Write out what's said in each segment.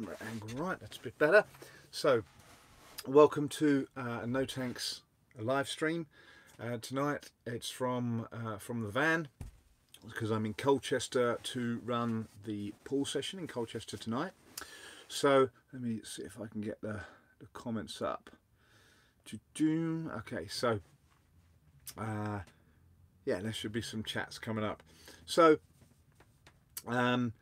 camera angle right. That's a bit better. So, welcome to uh, No Tanks live stream. Uh, tonight it's from uh, from the van because I'm in Colchester to run the pool session in Colchester tonight. So let me see if I can get the, the comments up. To do okay, so uh, yeah, there should be some chats coming up. So um,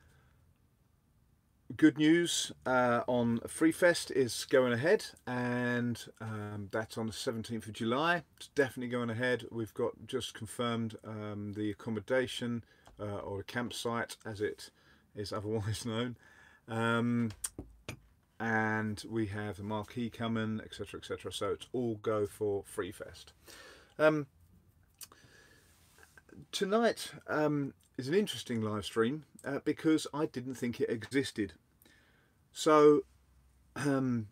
good news uh, on Freefest is going ahead and um, that's on the 17th of July. It's definitely going ahead. We've got just confirmed um, the accommodation uh, or the campsite as it is otherwise known. Um, and we have the marquee coming, etc, etc. So it's all go for Freefest. Um, tonight um, is an interesting live stream uh, because I didn't think it existed. So um,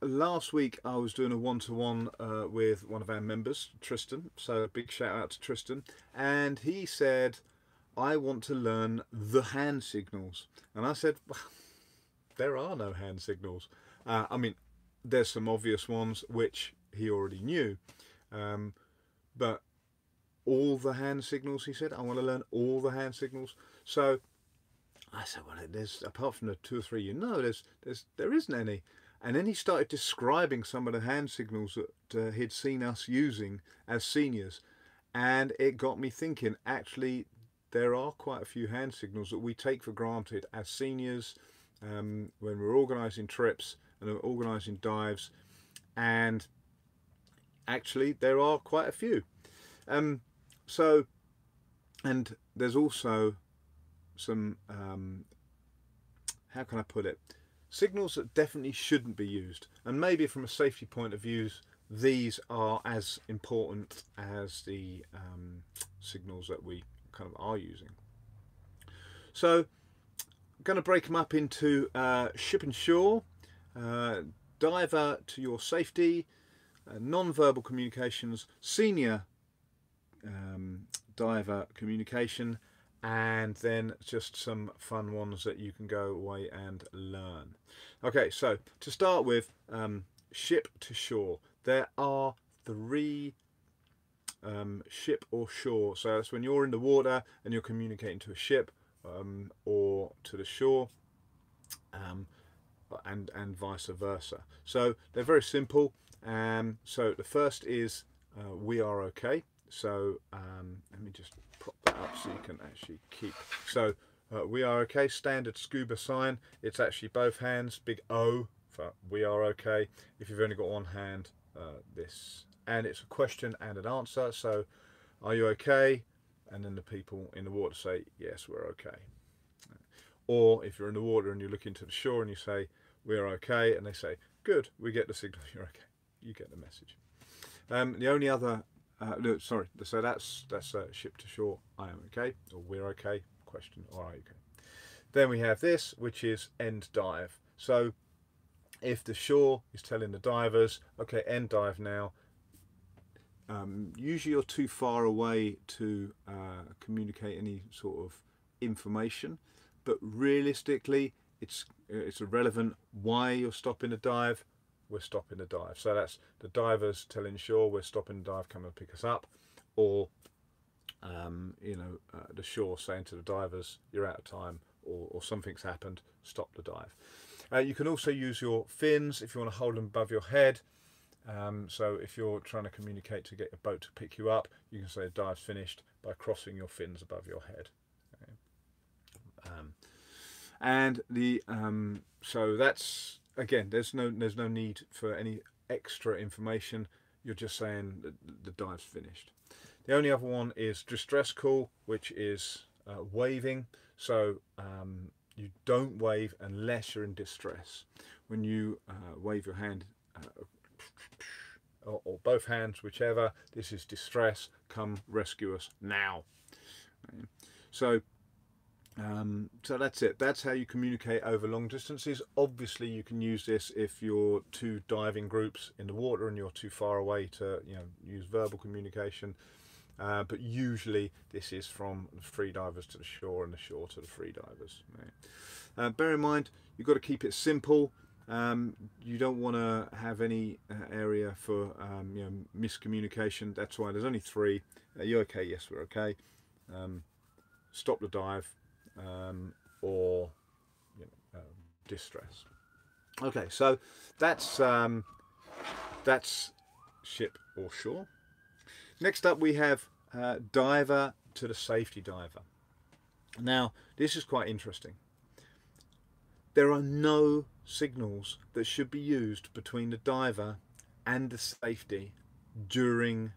last week I was doing a one-to-one -one, uh, with one of our members, Tristan. So a big shout out to Tristan. And he said, I want to learn the hand signals. And I said, well, there are no hand signals. Uh, I mean, there's some obvious ones which he already knew. Um, but all the hand signals, he said, I want to learn all the hand signals. So I said, well, there's apart from the two or three you know, there's there's there isn't any. And then he started describing some of the hand signals that uh, he'd seen us using as seniors, and it got me thinking. Actually, there are quite a few hand signals that we take for granted as seniors um, when we're organising trips and organising dives, and actually there are quite a few. Um, so, and there's also some um, how can I put it? Signals that definitely shouldn't be used. And maybe from a safety point of view these are as important as the um, signals that we kind of are using. So I'm going to break them up into uh, ship and shore uh, diver to your safety uh, non-verbal communications senior um, diver communication and then just some fun ones that you can go away and learn. Okay, so to start with, um, ship to shore. There are three um, ship or shore. So that's when you're in the water and you're communicating to a ship um, or to the shore um, and, and vice versa. So they're very simple. Um, so the first is uh, we are okay. So um, let me just prop that up so you can actually keep. So uh, we are okay, standard scuba sign. It's actually both hands, big O for we are okay. If you've only got one hand, uh, this. And it's a question and an answer. So are you okay? And then the people in the water say, yes, we're okay. Or if you're in the water and you look into the shore and you say, we're okay, and they say, good, we get the signal, you're okay. You get the message. Um, the only other uh, no, sorry. So that's that's uh, ship to shore. I am okay, or we're okay. Question: Or are you okay? Then we have this, which is end dive. So if the shore is telling the divers, okay, end dive now. Um, usually you're too far away to uh, communicate any sort of information, but realistically, it's it's irrelevant why you're stopping a dive we're stopping the dive. So that's the divers telling shore we're stopping the dive, come and pick us up, or um, you know uh, the shore saying to the divers you're out of time or, or something's happened, stop the dive. Uh, you can also use your fins if you want to hold them above your head. Um, so if you're trying to communicate to get a boat to pick you up, you can say dive's finished by crossing your fins above your head. Okay. Um, and the um, so that's again, there's no there's no need for any extra information. You're just saying the dive's finished. The only other one is distress call, which is uh, waving. So um, you don't wave unless you're in distress. When you uh, wave your hand, uh, or, or, both hands, whichever, this is distress. Come rescue us now. So um, so that's it. That's how you communicate over long distances. Obviously, you can use this if you're two diving groups in the water and you're too far away to you know use verbal communication. uh, but usually this is from free divers to the shore and the shore to the free divers. Right? Uh, bear in mind, you've got to keep it simple. Um, you don't want to have any uh, area for um, you know miscommunication. That's why there's only three. Are you okay? Yes, we're okay. Um, stop the dive um, or you know, uh, distress. Okay, so that's um, that's ship or shore. Next up, we have uh, diver to the safety diver. Now, this is quite interesting. There are no signals that should be used between the diver and the safety during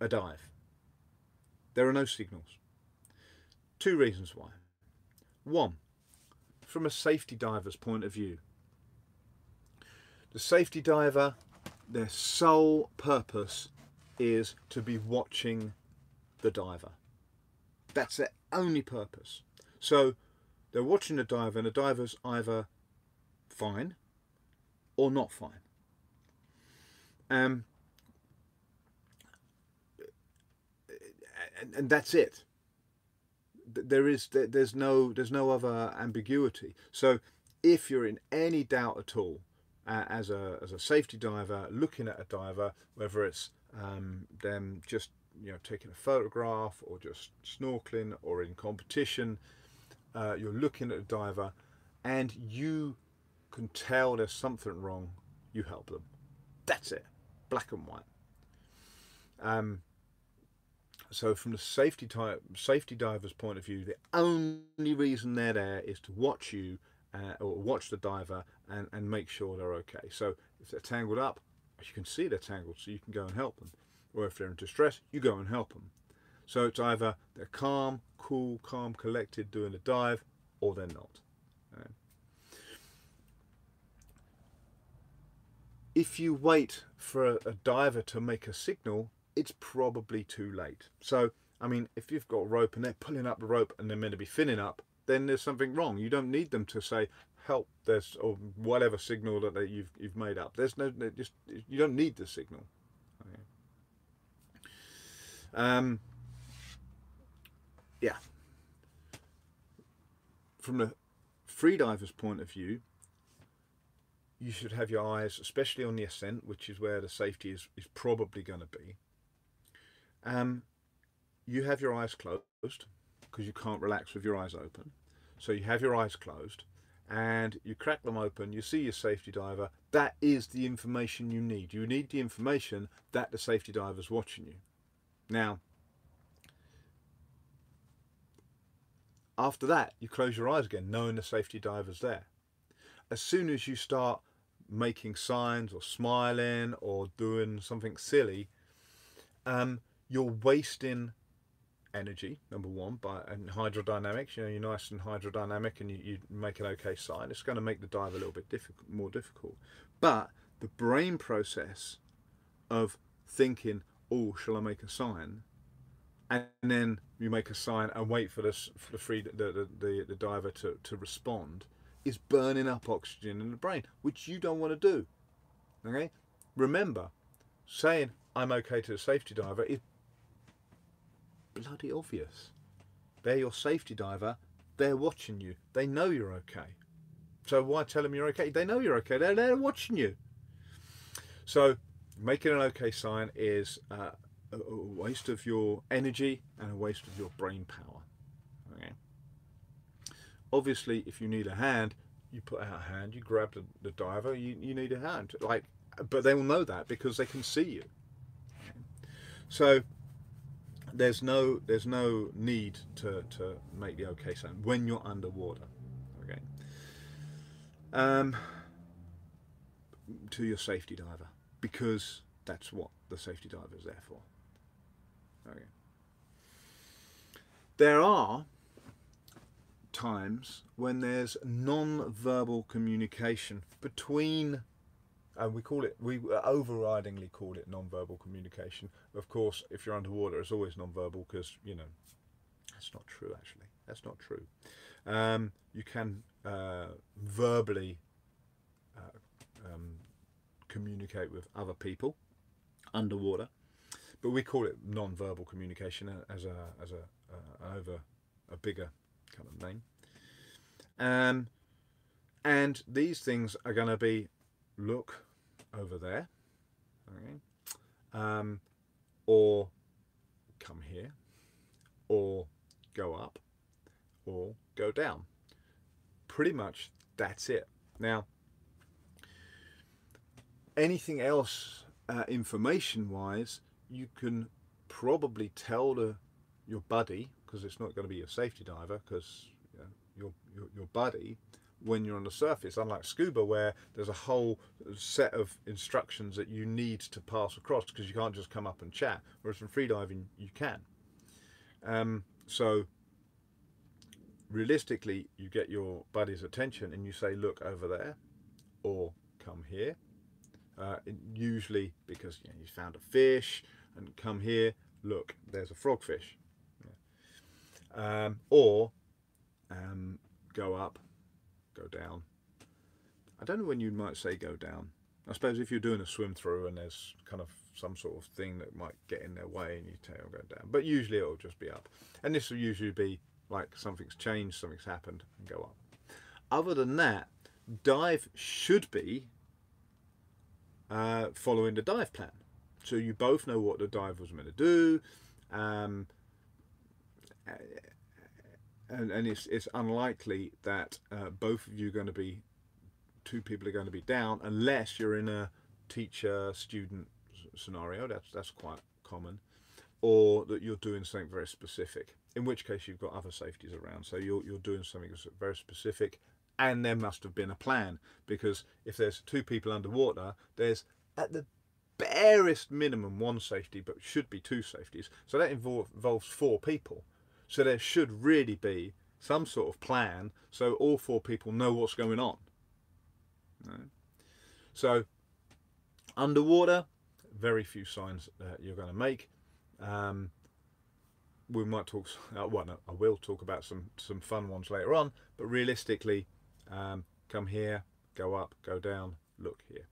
a dive. There are no signals. Two reasons why. One, from a safety diver's point of view, the safety diver, their sole purpose is to be watching the diver. That's their only purpose. So they're watching the diver and the diver's either fine or not fine. Um, and, and that's it. There is there's no there's no other ambiguity. So if you're in any doubt at all, uh, as a as a safety diver looking at a diver, whether it's um, them just you know taking a photograph or just snorkeling or in competition, uh, you're looking at a diver, and you can tell there's something wrong, you help them. That's it, black and white. Um, so from the safety type, safety diver's point of view, the only reason they're there is to watch you uh, or watch the diver and, and make sure they're okay. So if they're tangled up, as you can see they're tangled, so you can go and help them. Or if they're in distress, you go and help them. So it's either they're calm, cool, calm, collected, doing a dive, or they're not. Right? If you wait for a, a diver to make a signal, it's probably too late. So, I mean, if you've got a rope and they're pulling up the rope and they're meant to be finning up, then there's something wrong. You don't need them to say help. There's or whatever signal that they, you've you've made up. There's no just you don't need the signal. Okay. Um. Yeah. From the freediver's point of view, you should have your eyes, especially on the ascent, which is where the safety is, is probably going to be. Um, you have your eyes closed because you can't relax with your eyes open. So you have your eyes closed and you crack them open, you see your safety diver. That is the information you need. You need the information that the safety diver is watching you. Now, after that, you close your eyes again, knowing the safety diver's there. As soon as you start making signs or smiling or doing something silly, um, you're wasting energy number one by and hydrodynamics. You know you're nice and hydrodynamic and you, you make an okay sign it's going to make the dive a little bit difficult more difficult. But the brain process of thinking oh shall i make a sign? And then you make a sign and wait for this for the free the, the, the, the diver to, to respond is burning up oxygen in the brain which you don't want to do. Okay? Remember saying i'm okay to the safety diver is bloody obvious. They're your safety diver. They're watching you. They know you're okay. So why tell them you're okay? They know you're okay. They're, they're watching you. So making an okay sign is uh, a waste of your energy and a waste of your brain power. Okay. Obviously, if you need a hand, you put out a hand, you grab the, the diver, you, you need a hand. Like, but they will know that because they can see you. So there's no there's no need to, to make the okay sound when you're underwater okay? Um, to your safety diver because that's what the safety diver is there for okay? There are times when there's non-verbal communication between and we call it we overridingly call it non-verbal communication. Of course if you're underwater it's always non-verbal because you know that's not true actually. That's not true. Um, you can uh, verbally uh, um, communicate with other people underwater but we call it non-verbal communication as a as a uh, over a bigger kind of name. Um, and these things are going to be look over there, okay, um, or come here, or go up, or go down. Pretty much that's it. Now, anything else uh, information wise, you can probably tell the, your buddy, because it's not going to be your safety diver, because you know, your, your, your buddy, when you're on the surface, unlike scuba where there's a whole set of instructions that you need to pass across because you can't just come up and chat, whereas from freediving you can. Um, so realistically, you get your buddy's attention and you say, look over there, or come here. Uh, usually because you, know, you found a fish and come here, look, there's a frogfish. Yeah. Um, or um, go up, go down. I don't know when you might say go down. I suppose if you're doing a swim through and there's kind of some sort of thing that might get in their way and you tail go down. But usually it'll just be up. And this will usually be like something's changed, something's happened and go up. Other than that, dive should be uh, following the dive plan. So you both know what the dive was meant to do. Um, and, and it's, it's unlikely that uh, both of you are going to be, two people are going to be down unless you're in a teacher student scenario. That's, that's quite common. Or that you're doing something very specific, in which case you've got other safeties around. So you're, you're doing something very specific and there must have been a plan because if there's two people underwater, there's at the barest minimum one safety, but should be two safeties. So that involve, involves four people. So there should really be some sort of plan so all four people know what's going on. So underwater, very few signs that you're going to make. Um, we might talk, uh, well, I will talk about some, some fun ones later on, but realistically, um, come here, go up, go down, look here.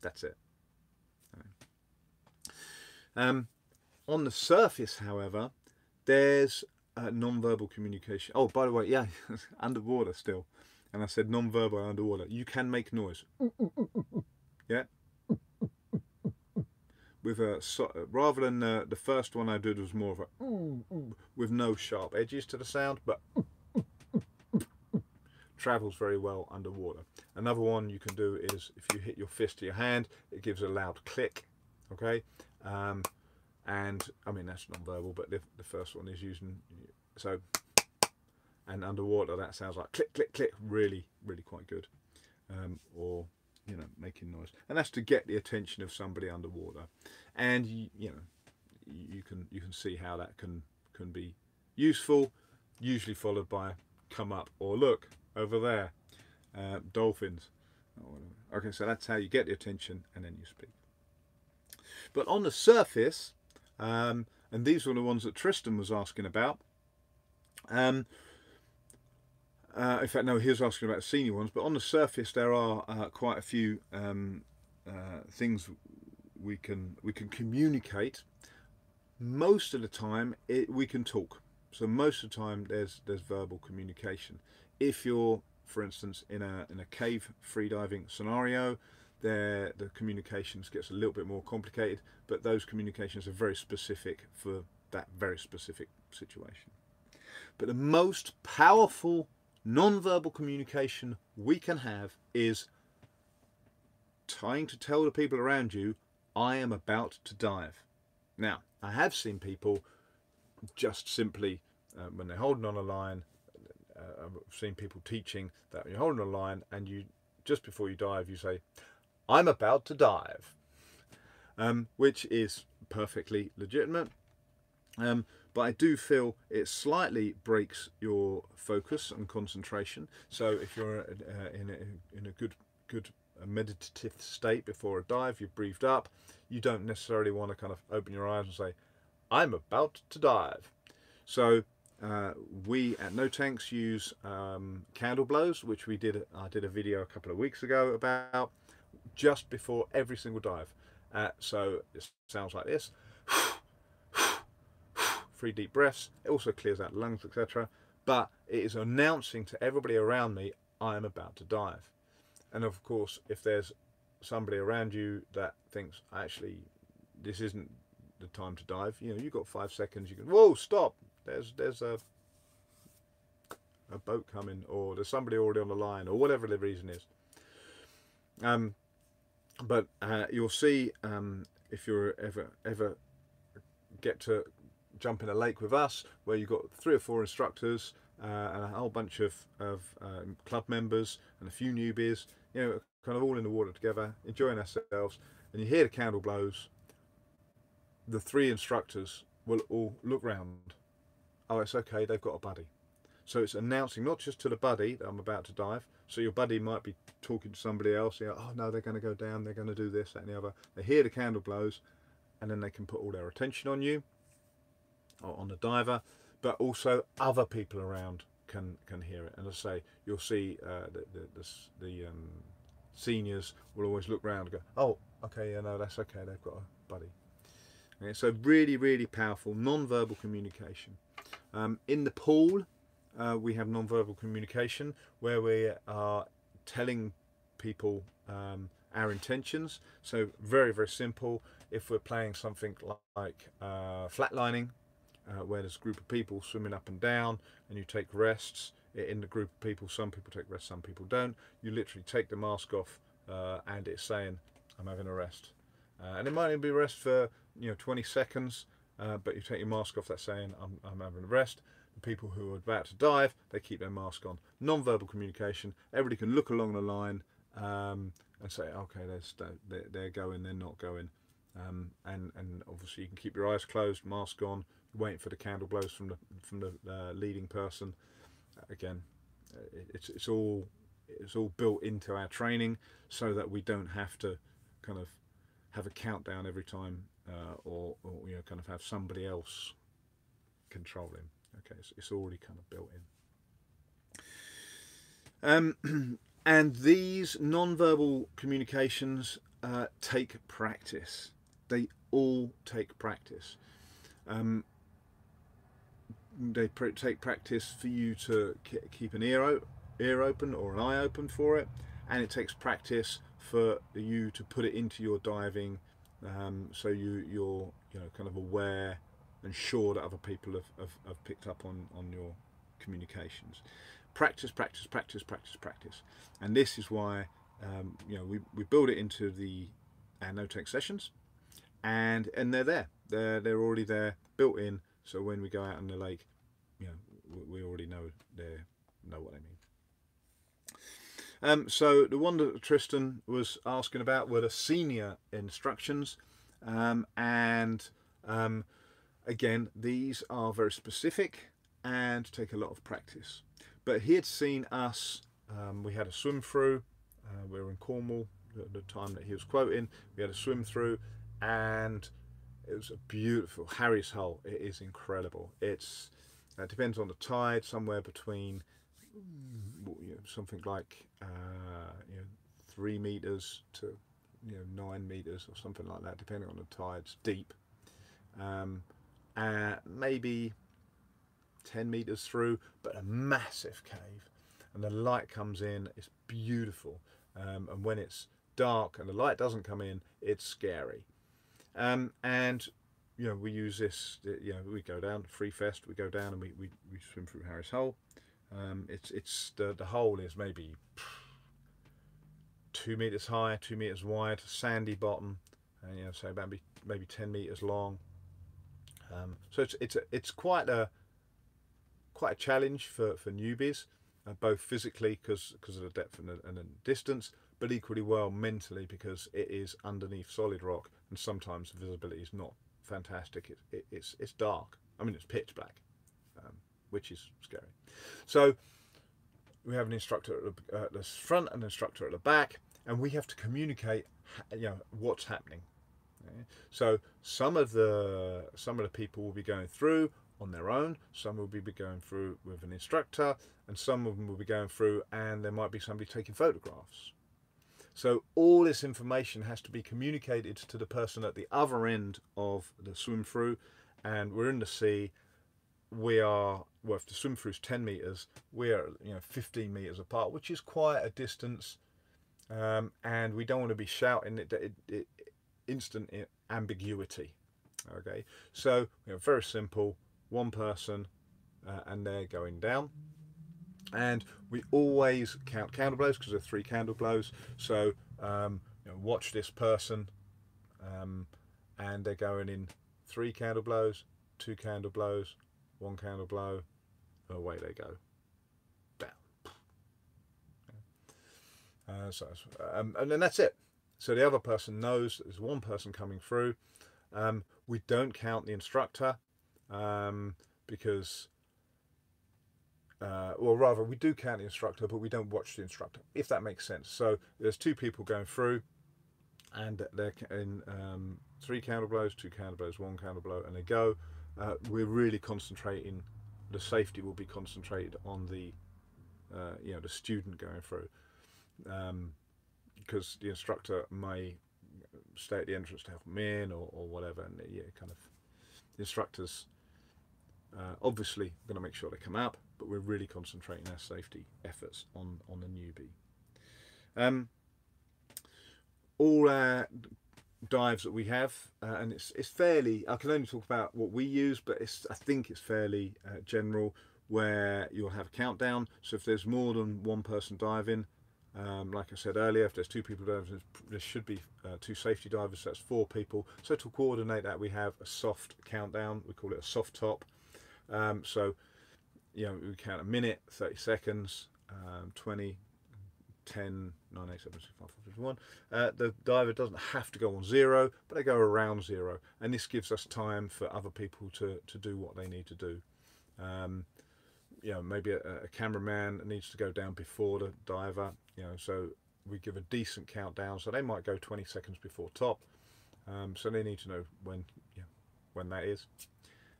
That's it. Um, on the surface, however, there's uh, non-verbal communication. Oh, by the way, yeah, underwater still. And I said non-verbal underwater. You can make noise. yeah. With a so, rather than uh, the first one I did was more of a with no sharp edges to the sound, but travels very well underwater. Another one you can do is if you hit your fist to your hand, it gives a loud click, okay? Um, and I mean, that's non-verbal, but the, the first one is using, so, and underwater that sounds like click, click, click, really, really quite good. Um, or, you know, making noise. And that's to get the attention of somebody underwater. And, you, you know, you can, you can see how that can, can be useful, usually followed by come up or look over there. Uh, dolphins. Okay, so that's how you get the attention and then you speak. But on the surface, um, and these were the ones that Tristan was asking about. Um, uh, in fact, no, he was asking about the senior ones, but on the surface there are uh, quite a few um, uh, things we can we can communicate. Most of the time, it, we can talk. So most of the time, there's there's verbal communication if you're for instance in a in a cave freediving scenario there the communications gets a little bit more complicated but those communications are very specific for that very specific situation. But the most powerful non-verbal communication we can have is trying to tell the people around you I am about to dive. Now I have seen people just simply uh, when they're holding on a line uh, I've seen people teaching that you're holding a line and you just before you dive you say I'm about to dive. Um, which is perfectly legitimate. Um, but I do feel it slightly breaks your focus and concentration. So if you're uh, in, a, in a good good meditative state before a dive you've breathed up you don't necessarily want to kind of open your eyes and say I'm about to dive. So uh, we at No Tanks use um, candle blows, which we did. I did a video a couple of weeks ago about just before every single dive. Uh, so it sounds like this. three deep breaths. It also clears out lungs, etc. But it is announcing to everybody around me I am about to dive. And of course, if there's somebody around you that thinks actually this isn't the time to dive, you know, you've got five seconds. You can whoa, stop. There's there's a a boat coming, or there's somebody already on the line, or whatever the reason is. Um, but uh, you'll see um, if you're ever ever get to jump in a lake with us, where you've got three or four instructors uh, and a whole bunch of, of um, club members and a few newbies, you know, kind of all in the water together, enjoying ourselves, and you hear the candle blows, the three instructors will all look round. Oh, it's okay, they've got a buddy. So it's announcing not just to the buddy that I'm about to dive. So your buddy might be talking to somebody else. You know, oh no, they're going to go down. They're going to do this, that, and the other. They hear the candle blows, and then they can put all their attention on you, or on the diver. But also other people around can can hear it. And I say, you'll see uh, the the, the, the um, seniors will always look round and go, oh, okay, yeah, no, that's okay. They've got a buddy. Okay, so really, really powerful non-verbal communication. Um, in the pool, uh, we have non-verbal communication where we are telling people um, our intentions. So very, very simple. If we're playing something like uh, flatlining, uh, where there's a group of people swimming up and down and you take rests in the group of people, some people take rests, some people don't. You literally take the mask off uh, and it's saying, I'm having a rest. Uh, and it might even be rest for you know 20 seconds, uh, but you take your mask off, that's saying, I'm, I'm having a rest people who are about to dive, they keep their mask on. Non-verbal communication, everybody can look along the line um, and say, okay, they're, they're going, they're not going. Um, and, and obviously you can keep your eyes closed, mask on, waiting for the candle blows from the, from the uh, leading person. Again, it's, it's, all, it's all built into our training so that we don't have to kind of have a countdown every time uh, or, or you know kind of have somebody else controlling okay it's already kind of built in. Um, and these non-verbal communications uh, take practice. They all take practice. Um, they pr take practice for you to keep an ear, ear open or an eye open for it and it takes practice for you to put it into your diving um, so you you're you know kind of aware and sure that other people have, have, have picked up on, on your communications. Practice, practice, practice, practice, practice. And this is why um, you know we, we build it into the our No Tanks sessions and and they're there. They're they're already there, built in. So when we go out on the lake, you know, we already know they know what they mean. Um, so the one that Tristan was asking about were the senior instructions, um, and um, Again, these are very specific and take a lot of practice. But he had seen us, um, we had a swim through, uh, we were in Cornwall at the time that he was quoting, we had a swim through and it was a beautiful, Harry's Hole, it is incredible. It's, uh, it depends on the tide, somewhere between mm, you know, something like uh, you know, three meters to you know nine meters or something like that, depending on the tides, deep. Um, uh, maybe 10 meters through, but a massive cave. And the light comes in, it's beautiful. Um, and when it's dark and the light doesn't come in, it's scary. Um, and you know, we use this, you know, we go down, Free Fest, we go down and we, we, we swim through Harris Hole. Um, it's, it's, the, the hole is maybe two meters high, two meters wide, sandy bottom, and you know, so maybe, maybe 10 meters long. Um, so it's it's a, it's quite a quite a challenge for for newbies, uh, both physically because because of the depth and the, and the distance, but equally well mentally because it is underneath solid rock and sometimes the visibility is not fantastic. It, it, it's it's dark. I mean it's pitch black, um, which is scary. So we have an instructor at the, uh, the front and an instructor at the back, and we have to communicate, you know, what's happening so some of the some of the people will be going through on their own, some will be going through with an instructor, and some of them will be going through and there might be somebody taking photographs. So all this information has to be communicated to the person at the other end of the swim through and we're in the sea. We are well, if the swim through is 10 meters, we're you know 15 meters apart, which is quite a distance, um, and we don't want to be shouting. It, it, it instant ambiguity. Okay, so you know, very simple, one person, uh, and they're going down. And we always count candle blows because there are three candle blows. So um, you know, watch this person, um, and they're going in three candle blows, two candle blows, one candle blow, away they go. Down. Uh, so, um, and then that's it. So the other person knows there's one person coming through. Um, we don't count the instructor um, because, uh, well, rather we do count the instructor, but we don't watch the instructor, if that makes sense. So there's two people going through, and they're in um, three candle blows, two candle blows, one candle blow, and they go. Uh, we're really concentrating. The safety will be concentrated on the, uh, you know, the student going through, because the instructor may stay at the entrance to help them in or, or whatever, and yeah, kind of the instructors uh, obviously going to make sure they come up, but we're really concentrating our safety efforts on on the newbie. Um, all our dives that we have, uh, and it's it's fairly. I can only talk about what we use, but it's I think it's fairly uh, general. Where you'll have a countdown. So if there's more than one person diving, um, like I said earlier, if there's two people diving, there should be uh, two safety divers. So that's four people. So to coordinate that, we have a soft countdown. We call it a soft top. Um, so you know we count a minute, 30 seconds, um, 20, 10, 9, 8, 7, 6, 5, 4, 3, 1. Uh, the diver doesn't have to go on zero, but they go around zero. And this gives us time for other people to, to do what they need to do. Um, you know, maybe a, a cameraman needs to go down before the diver, you know, so we give a decent countdown. So they might go 20 seconds before top. Um, so they need to know when, yeah, when that is.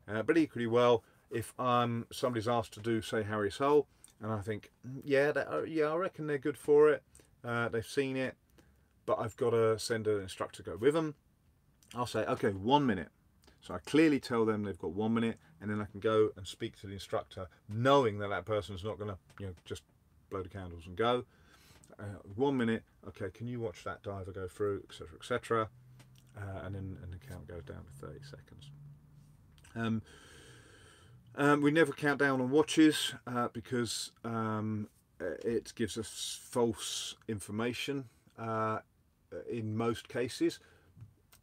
Uh, but equally well, if um, somebody's asked to do, say, Harry's Hole, and I think, mm, yeah, uh, yeah, I reckon they're good for it. Uh, they've seen it, but I've got to send an instructor to go with them. I'll say, okay, one minute. So I clearly tell them they've got one minute, and then I can go and speak to the instructor, knowing that that person's not going to, you know, just blow the candles and go. Uh, one minute, okay, can you watch that diver go through, etc., etc., uh, and then and the count goes down to 30 seconds. Um, um, we never count down on watches uh, because um, it gives us false information uh, in most cases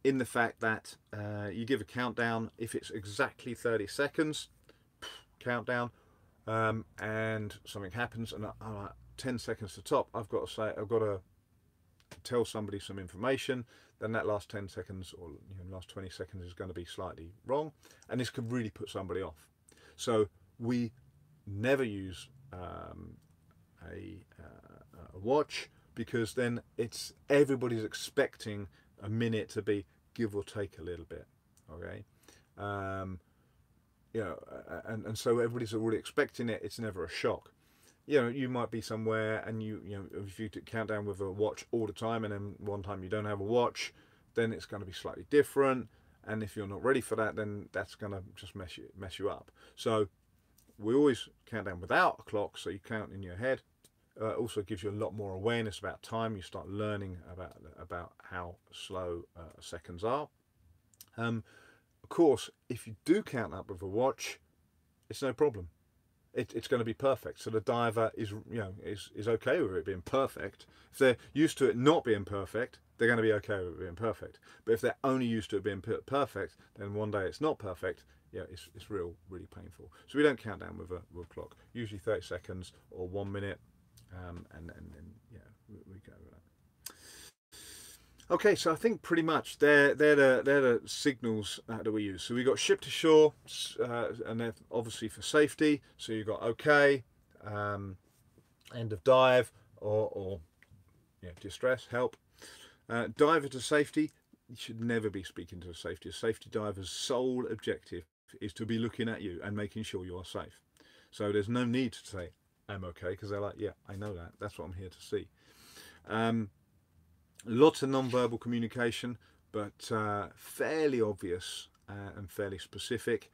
in the fact that uh, you give a countdown if it's exactly 30 seconds countdown um, and something happens and uh, 10 seconds to top I've got to say I've got to tell somebody some information then that last 10 seconds or you know, last 20 seconds is going to be slightly wrong and this could really put somebody off. So we never use um, a, uh, a watch because then it's everybody's expecting a minute to be give or take a little bit okay? Um, you know and, and so everybody's already expecting it. It's never a shock. You know you might be somewhere and you you know if you count down with a watch all the time and then one time you don't have a watch then it's going to be slightly different. And if you're not ready for that then that's going to just mess you mess you up. So we always count down without a clock so you count in your head uh, also gives you a lot more awareness about time you start learning about about how slow uh, seconds are um, of course if you do count up with a watch it's no problem it, it's going to be perfect so the diver is you know is, is okay with it being perfect if they're used to it not being perfect they're going to be okay with it being perfect. But if they're only used to it being perfect, then one day it's not perfect, yeah, it's, it's real, really painful. So we don't count down with a, with a clock. Usually 30 seconds or one minute, um, and, and then, yeah, we, we go with that. Okay, so I think pretty much they're, they're, the, they're the signals that we use. So we got ship to shore, uh, and they're obviously for safety. So you've got okay, um, end of dive, or, or yeah, distress, help, uh, diver to safety, you should never be speaking to a safety. A safety diver's sole objective is to be looking at you and making sure you are safe. So there's no need to say, I'm okay, because they're like, yeah, I know that. That's what I'm here to see. Um, lots of non-verbal communication, but uh, fairly obvious uh, and fairly specific.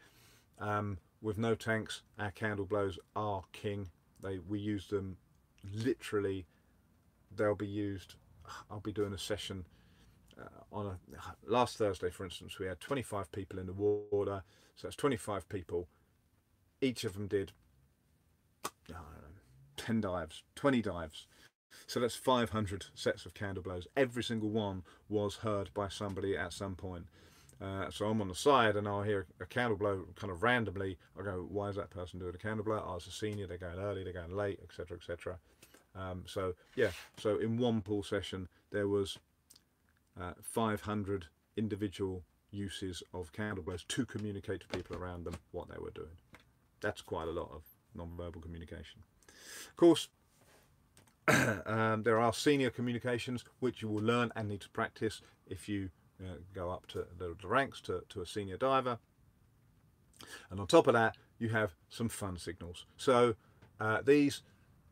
Um, with no tanks, our candle blows are king. They we use them literally. They'll be used. I'll be doing a session uh, on a last Thursday, for instance. We had 25 people in the water, so that's 25 people. Each of them did know, 10 dives, 20 dives. So that's 500 sets of candle blows. Every single one was heard by somebody at some point. Uh, so I'm on the side and I'll hear a candle blow kind of randomly. I go, why is that person doing a candle blow? Oh, it's a senior, they're going early, they're going late, etc., etc. Um, so yeah, so in one pool session there was uh, 500 individual uses of candle blows to communicate to people around them what they were doing. That's quite a lot of non-verbal communication. Of course, um, there are senior communications which you will learn and need to practice if you uh, go up to the, the ranks to, to a senior diver. And on top of that, you have some fun signals. So uh, these,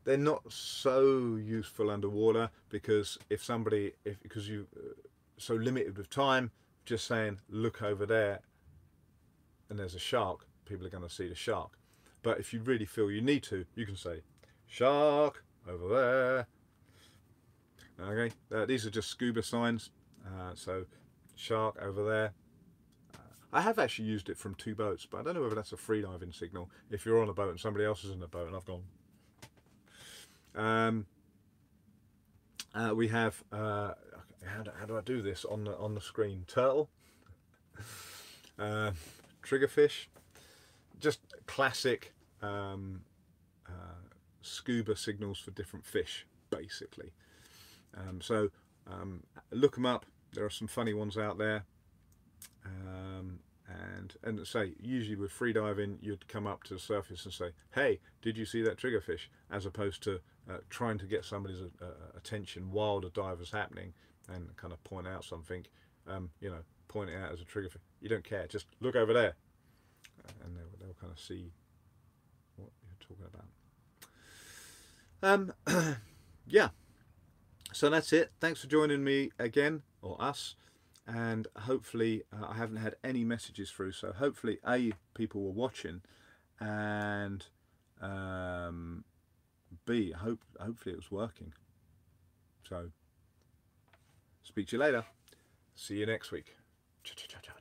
they're not so useful underwater because if somebody, if because you uh, so limited with time, just saying look over there, and there's a shark, people are going to see the shark. But if you really feel you need to, you can say shark over there. Okay, uh, these are just scuba signs. Uh, so shark over there. Uh, I have actually used it from two boats, but I don't know whether that's a freediving signal. If you're on a boat and somebody else is in the boat and I've gone. Um, uh, we have, uh, how, do, how, do, I do this on the, on the screen? Turtle, uh, triggerfish, just classic um, uh, scuba signals for different fish, basically. Um, so um, look them up. There are some funny ones out there. Um, and and say usually with freediving you'd come up to the surface and say hey did you see that triggerfish as opposed to uh, trying to get somebody's uh, attention while the dive is happening and kind of point out something um, you know point it out as a triggerfish you don't care just look over there and they'll, they'll kind of see what you're talking about. Um, yeah, so that's it. Thanks for joining me again, or us, and hopefully uh, I haven't had any messages through, so hopefully A, people were watching, and um, B, hope, hopefully it was working. So, speak to you later. See you next week. Cha -cha -cha